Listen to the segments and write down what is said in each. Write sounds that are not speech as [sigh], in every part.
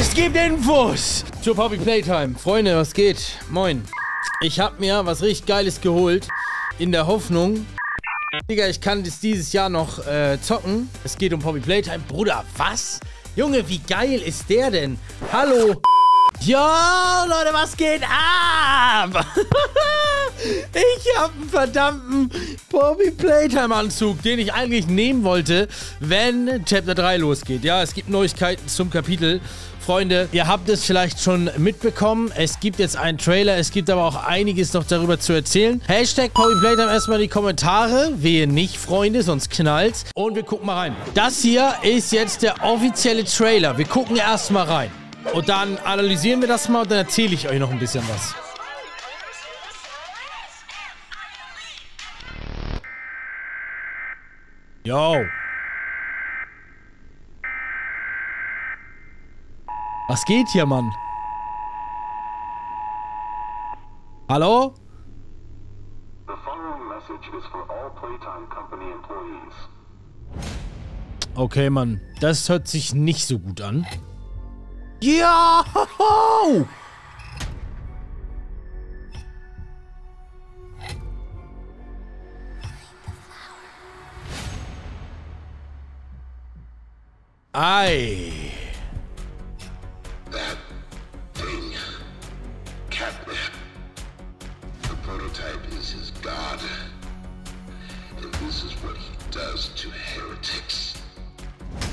Es gibt Infos zur Poppy Playtime. Freunde, was geht? Moin. Ich habe mir was richtig Geiles geholt. In der Hoffnung, Digga, ich kann das dieses Jahr noch äh, zocken. Es geht um Poppy Playtime. Bruder, was? Junge, wie geil ist der denn? Hallo. Ja, Leute, was geht ab? [laughs] ich habe einen verdammten Poppy Playtime Anzug, den ich eigentlich nehmen wollte, wenn Chapter 3 losgeht. Ja, es gibt Neuigkeiten zum Kapitel. Freunde, ihr habt es vielleicht schon mitbekommen. Es gibt jetzt einen Trailer, es gibt aber auch einiges noch darüber zu erzählen. Hashtag Playtime erstmal die Kommentare. Wehe nicht, Freunde, sonst knallt's. Und wir gucken mal rein. Das hier ist jetzt der offizielle Trailer. Wir gucken erstmal rein. Und dann analysieren wir das mal und dann erzähle ich euch noch ein bisschen was. Yo. Was geht hier, Mann? Hallo? The following message is for all Playtime Company employees. Okay, Mann. Das hört sich nicht so gut an. Ja! Heretics.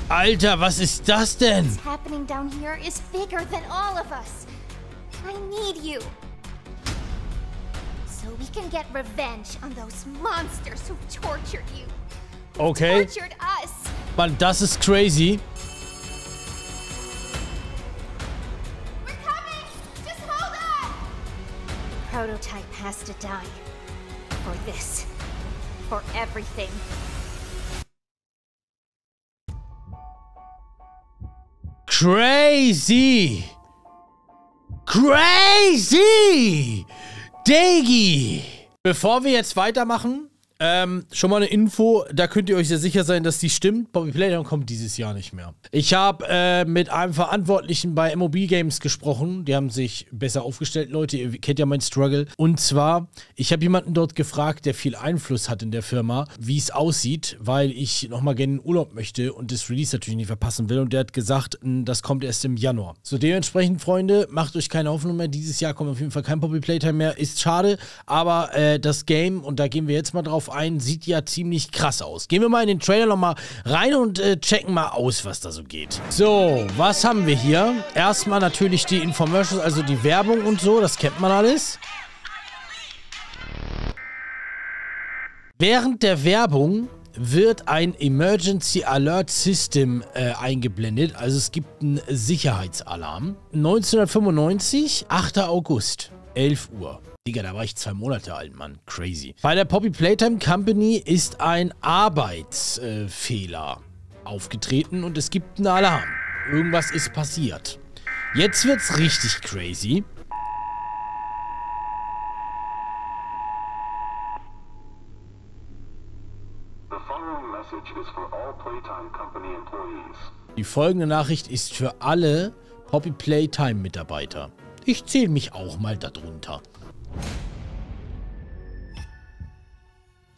Alter, was ist das denn? What's happening down here is bigger than all of us. I need you. So we can get revenge on those monsters who've tortured you. Okay. Tortured us. Mann, das ist crazy. Has to die. For this. For everything. Crazy! Crazy! Diggy! Bevor wir jetzt weitermachen, ähm, schon mal eine Info, da könnt ihr euch sehr sicher sein, dass die stimmt. Bobby Playdown kommt dieses Jahr nicht mehr. Ich habe äh, mit einem Verantwortlichen bei MOB Games gesprochen. Die haben sich besser aufgestellt, Leute. Ihr kennt ja meinen Struggle. Und zwar, ich habe jemanden dort gefragt, der viel Einfluss hat in der Firma, wie es aussieht, weil ich nochmal gerne in Urlaub möchte und das Release natürlich nicht verpassen will. Und der hat gesagt, das kommt erst im Januar. So dementsprechend, Freunde, macht euch keine Hoffnung mehr. Dieses Jahr kommt auf jeden Fall kein Poppy Playtime mehr. Ist schade, aber äh, das Game, und da gehen wir jetzt mal drauf ein, sieht ja ziemlich krass aus. Gehen wir mal in den Trailer nochmal rein und äh, checken mal aus, was da so geht. So, was haben wir hier? Erstmal natürlich die Infomercials, also die Werbung und so, das kennt man alles. Während der Werbung wird ein Emergency Alert System äh, eingeblendet. Also es gibt einen Sicherheitsalarm. 1995, 8. August, 11 Uhr. Digga, da war ich zwei Monate alt, Mann. Crazy. Bei der Poppy Playtime Company ist ein Arbeitsfehler äh, aufgetreten und es gibt einen Alarm. Irgendwas ist passiert. Jetzt wird's richtig crazy. Die folgende Nachricht ist für alle Poppy Playtime Mitarbeiter. Ich zähle mich auch mal darunter.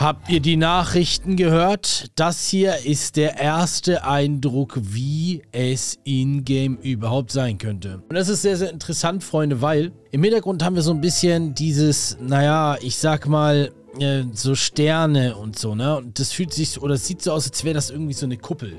Habt ihr die Nachrichten gehört? Das hier ist der erste Eindruck, wie es in-game überhaupt sein könnte. Und das ist sehr, sehr interessant, Freunde, weil im Hintergrund haben wir so ein bisschen dieses, naja, ich sag mal, äh, so Sterne und so, ne? Und das fühlt sich, oder sieht so aus, als wäre das irgendwie so eine Kuppel.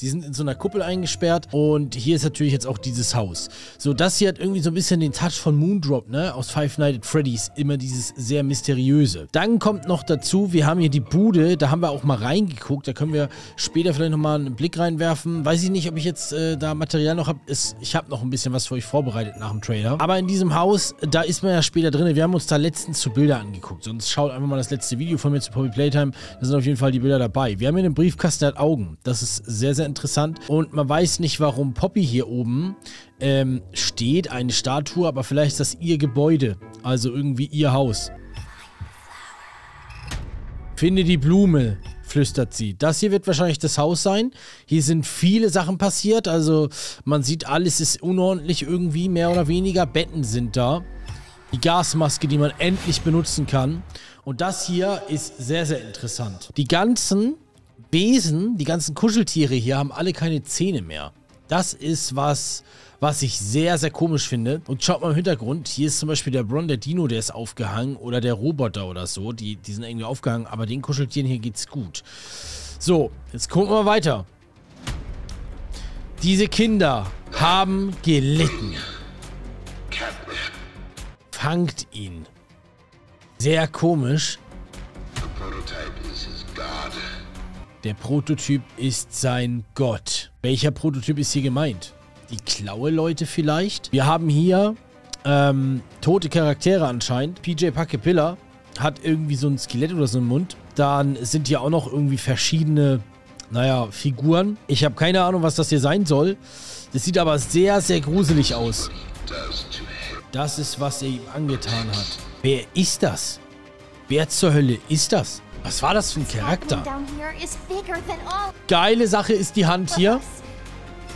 Sie sind in so einer Kuppel eingesperrt und hier ist natürlich jetzt auch dieses Haus. So, das hier hat irgendwie so ein bisschen den Touch von Moondrop, ne? Aus Five Nights at Freddy's. Immer dieses sehr mysteriöse. Dann kommt noch dazu, wir haben hier die Bude. Da haben wir auch mal reingeguckt. Da können wir später vielleicht nochmal einen Blick reinwerfen. Weiß ich nicht, ob ich jetzt äh, da Material noch habe. Ich habe noch ein bisschen was für euch vorbereitet nach dem Trailer. Aber in diesem Haus, da ist man ja später drin. Wir haben uns da letztens zu Bilder angeguckt. Sonst schaut einfach mal das letzte Video von mir zu Poppy Playtime. Da sind auf jeden Fall die Bilder dabei. Wir haben hier einen Briefkasten, der hat Augen. Das ist sehr, sehr interessant. Und man weiß nicht, warum Poppy hier oben ähm, steht, eine Statue, aber vielleicht ist das ihr Gebäude. Also irgendwie ihr Haus. Finde die Blume. flüstert sie. Das hier wird wahrscheinlich das Haus sein. Hier sind viele Sachen passiert. Also man sieht, alles ist unordentlich irgendwie, mehr oder weniger. Betten sind da. Die Gasmaske, die man endlich benutzen kann. Und das hier ist sehr, sehr interessant. Die ganzen Besen, die ganzen Kuscheltiere hier haben alle keine Zähne mehr. Das ist was, was ich sehr, sehr komisch finde. Und schaut mal im Hintergrund, hier ist zum Beispiel der Bron, der Dino, der ist aufgehangen. Oder der Roboter oder so, die, die sind irgendwie aufgehangen. Aber den Kuscheltieren hier geht's gut. So, jetzt gucken wir weiter. Diese Kinder haben gelitten. Fangt ihn. Sehr komisch. Der Prototyp ist sein Gott. Welcher Prototyp ist hier gemeint? Die Klaue-Leute vielleicht? Wir haben hier ähm, tote Charaktere anscheinend. PJ Packepilla hat irgendwie so ein Skelett oder so im Mund. Dann sind hier auch noch irgendwie verschiedene, naja, Figuren. Ich habe keine Ahnung, was das hier sein soll. Das sieht aber sehr, sehr gruselig aus. Das ist, was er ihm angetan hat. Wer ist das? Wer zur Hölle ist das? Was war das für ein Charakter? Geile Sache ist die Hand hier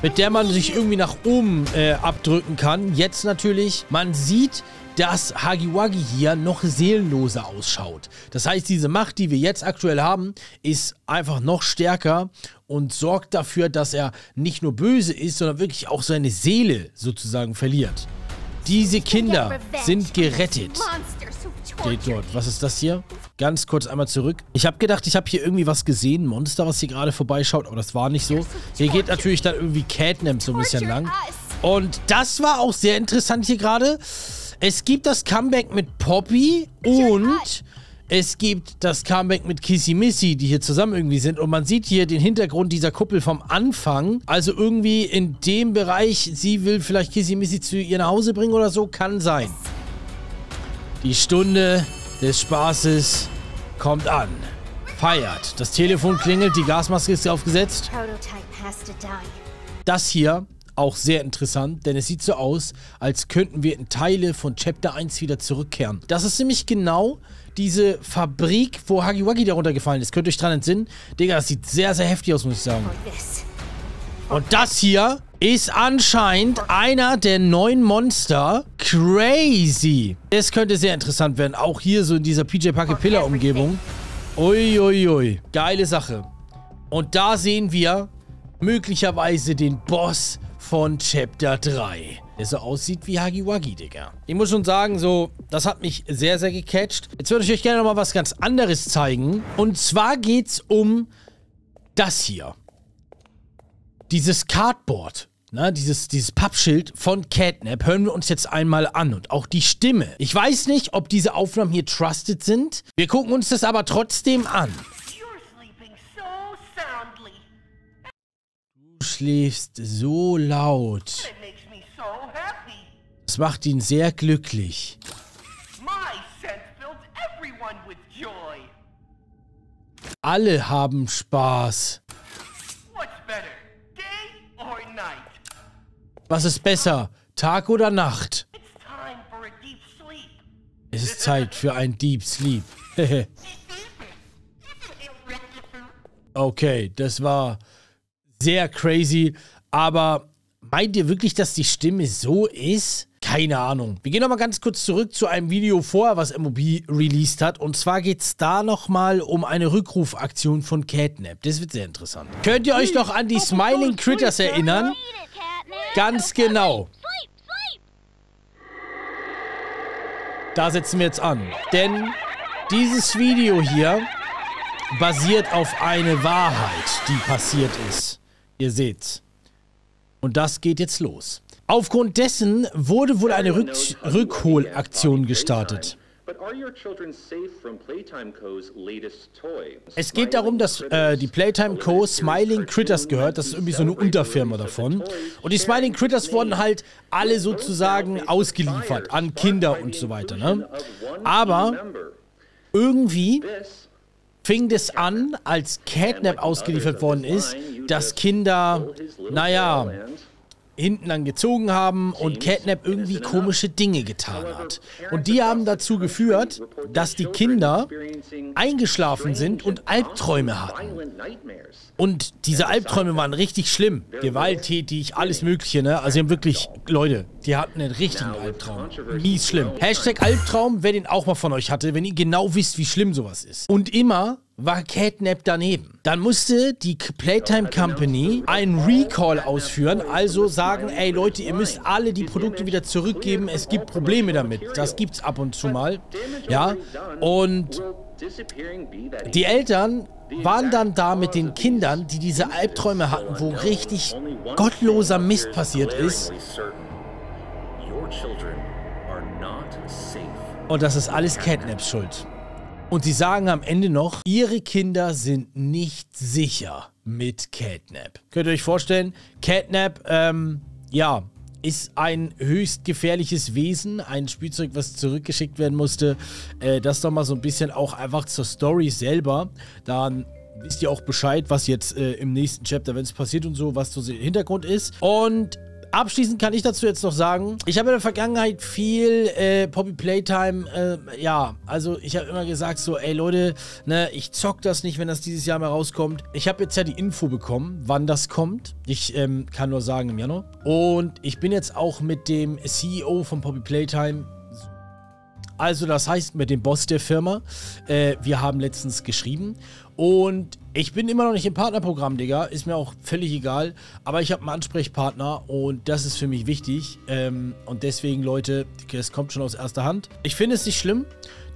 mit der man sich irgendwie nach oben äh, abdrücken kann. Jetzt natürlich, man sieht, dass Hagiwagi hier noch seelenloser ausschaut. Das heißt, diese Macht, die wir jetzt aktuell haben, ist einfach noch stärker und sorgt dafür, dass er nicht nur böse ist, sondern wirklich auch seine Seele sozusagen verliert. Diese Kinder sind gerettet. Steht dort. Was ist das hier? Ganz kurz einmal zurück. Ich habe gedacht, ich habe hier irgendwie was gesehen. Monster, was hier gerade vorbeischaut. Aber das war nicht so. Hier geht natürlich dann irgendwie Catnap so ein bisschen lang. Und das war auch sehr interessant hier gerade. Es gibt das Comeback mit Poppy und es gibt das Comeback mit Kissy Missy, die hier zusammen irgendwie sind. Und man sieht hier den Hintergrund dieser Kuppel vom Anfang. Also irgendwie in dem Bereich, sie will vielleicht Kissy Missy zu ihr nach Hause bringen oder so. Kann sein. Die Stunde des Spaßes kommt an. Feiert. Das Telefon klingelt, die Gasmaske ist aufgesetzt. Das hier auch sehr interessant, denn es sieht so aus, als könnten wir in Teile von Chapter 1 wieder zurückkehren. Das ist nämlich genau diese Fabrik, wo Hagiwagi darunter gefallen ist. Könnt ihr euch dran entsinnen? Digga, das sieht sehr, sehr heftig aus, muss ich sagen. Und das hier ist anscheinend einer der neuen Monster. Crazy. Das könnte sehr interessant werden. Auch hier so in dieser PJ Parker Umgebung. Uiuiui. Ui. Geile Sache. Und da sehen wir möglicherweise den Boss von Chapter 3. Der so aussieht wie Hagiwagi, Digga. Ich muss schon sagen, so, das hat mich sehr, sehr gecatcht. Jetzt würde ich euch gerne nochmal was ganz anderes zeigen. Und zwar geht's um das hier dieses Cardboard, ne, dieses, dieses Pappschild von Catnap hören wir uns jetzt einmal an und auch die Stimme. Ich weiß nicht, ob diese Aufnahmen hier trusted sind. Wir gucken uns das aber trotzdem an. Du schläfst so laut. Das macht ihn sehr glücklich. Alle haben Spaß. Was ist besser, Tag oder Nacht? Es ist Zeit für ein Deep Sleep. [laughs] okay, das war sehr crazy. Aber meint ihr wirklich, dass die Stimme so ist? Keine Ahnung. Wir gehen nochmal ganz kurz zurück zu einem Video vorher, was MOB released hat. Und zwar geht es da nochmal um eine Rückrufaktion von Catnap. Das wird sehr interessant. Könnt ihr euch noch an die Smiling Critters erinnern? Ganz genau. Da setzen wir jetzt an. Denn dieses Video hier basiert auf eine Wahrheit, die passiert ist. Ihr seht's. Und das geht jetzt los. Aufgrund dessen wurde wohl eine Rück Rückholaktion gestartet. Es geht darum, dass äh, die Playtime Co. Smiling Critters gehört. Das ist irgendwie so eine Unterfirma davon. Und die Smiling Critters wurden halt alle sozusagen ausgeliefert an Kinder und so weiter. Ne? Aber irgendwie fing das an, als Catnap ausgeliefert worden ist, dass Kinder, naja, hinten dann gezogen haben und Catnap irgendwie komische Dinge getan hat. Und die haben dazu geführt, dass die Kinder eingeschlafen sind und Albträume hatten. Und diese Albträume waren richtig schlimm. Gewalttätig, alles mögliche, ne? Also sie haben wirklich, Leute, die hatten einen richtigen Albtraum. Mies schlimm. Hashtag Albtraum, wer den auch mal von euch hatte, wenn ihr genau wisst, wie schlimm sowas ist. Und immer war Catnap daneben. Dann musste die Playtime Company einen Recall ausführen, also sagen, ey Leute, ihr müsst alle die Produkte wieder zurückgeben, es gibt Probleme damit. Das gibt's ab und zu mal. Ja, und die Eltern waren dann da mit den Kindern, die diese Albträume hatten, wo richtig gottloser Mist passiert ist. Und das ist alles Catnaps Schuld. Und sie sagen am Ende noch, ihre Kinder sind nicht sicher mit Catnap. Könnt ihr euch vorstellen, Catnap, ähm, ja, ist ein höchst gefährliches Wesen, ein Spielzeug, was zurückgeschickt werden musste. Äh, das doch mal so ein bisschen auch einfach zur Story selber. Dann wisst ihr auch Bescheid, was jetzt äh, im nächsten Chapter, wenn es passiert und so, was so der Hintergrund ist. Und Abschließend kann ich dazu jetzt noch sagen, ich habe in der Vergangenheit viel äh, Poppy Playtime, äh, ja, also ich habe immer gesagt so, ey Leute, ne, ich zock das nicht, wenn das dieses Jahr mal rauskommt. Ich habe jetzt ja die Info bekommen, wann das kommt. Ich ähm, kann nur sagen im Januar. Und ich bin jetzt auch mit dem CEO von Poppy Playtime also das heißt mit dem Boss der Firma. Äh, wir haben letztens geschrieben und ich bin immer noch nicht im Partnerprogramm, Digga. Ist mir auch völlig egal. Aber ich habe einen Ansprechpartner und das ist für mich wichtig. Ähm, und deswegen, Leute, das kommt schon aus erster Hand. Ich finde es nicht schlimm.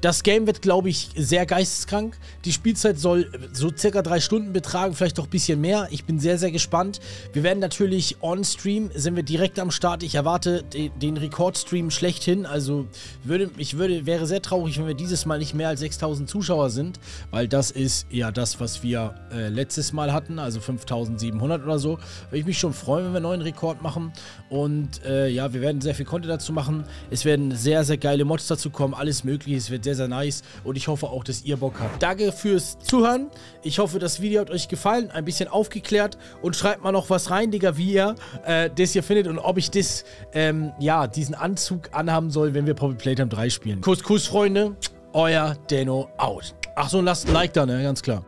Das Game wird, glaube ich, sehr geisteskrank. Die Spielzeit soll so circa drei Stunden betragen, vielleicht doch ein bisschen mehr. Ich bin sehr, sehr gespannt. Wir werden natürlich on-stream, sind wir direkt am Start. Ich erwarte den, Rekordstream schlechthin. Also würde, ich würde, wäre sehr traurig, wenn wir dieses Mal nicht mehr als 6000 Zuschauer sind, weil das ist ja das, was wir äh, letztes Mal hatten, also 5700 oder so. Würde ich mich schon freuen, wenn wir einen neuen Rekord machen. Und äh, ja, wir werden sehr viel Content dazu machen. Es werden sehr, sehr geile Mods dazu kommen, alles mögliche. Es wird sehr, sehr nice und ich hoffe auch, dass ihr Bock habt. Danke fürs Zuhören. Ich hoffe, das Video hat euch gefallen, ein bisschen aufgeklärt und schreibt mal noch was rein, Digga, wie ihr äh, das hier findet und ob ich das, ähm, ja, diesen Anzug anhaben soll, wenn wir Poppy Playtime 3 spielen. Kuss, Kuss, Freunde. Euer Deno out. Ach so, lasst ein Like da, ne? Ganz klar.